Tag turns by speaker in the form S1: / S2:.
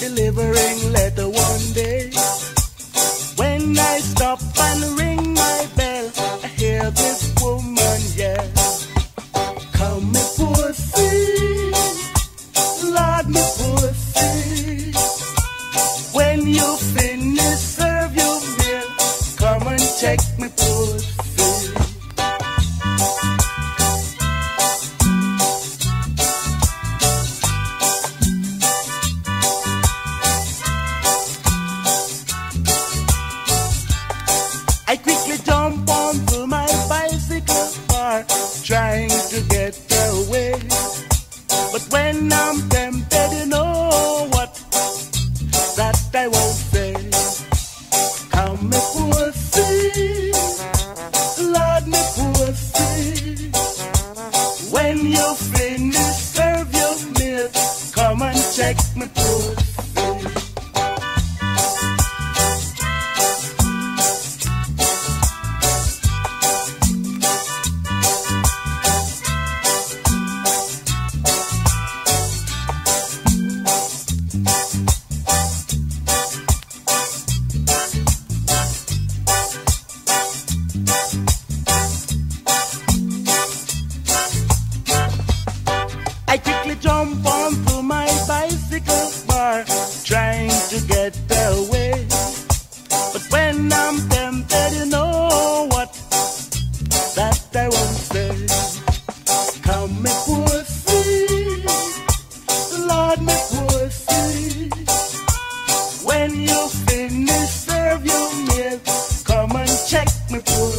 S1: delivering letter one day. When I stop and ring my bell, I hear this woman yell, Call me Posie, Lord me Posie. When you finish serve your meal, come and check me Posie. I quickly jump onto my bicycle car, trying to get away. But when I'm tempted, you know what? That I won't say. Come me Posie, Lord me Posie. When you finish serve your meal, come and check me. I quickly jump onto my bicycle bar, trying to get away. But when I'm tempted, you know what? That I won't say. Come me Posie, Lord me Posie. When you finish serve your meal, come and check me Posie.